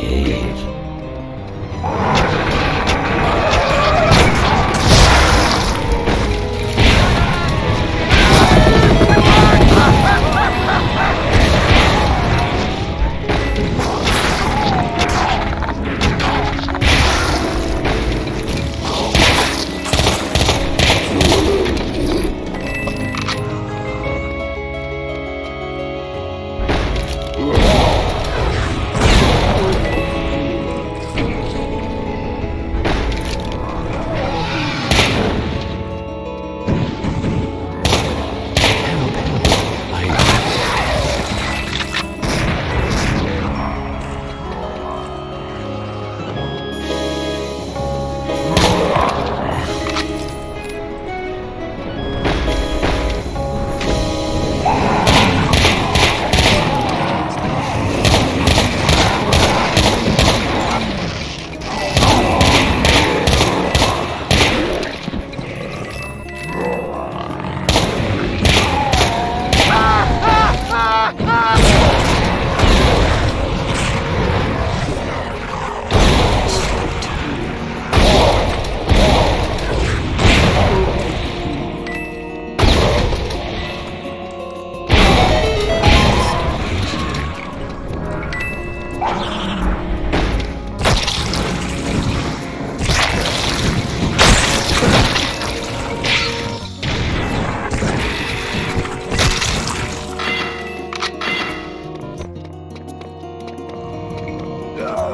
behave.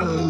Oh.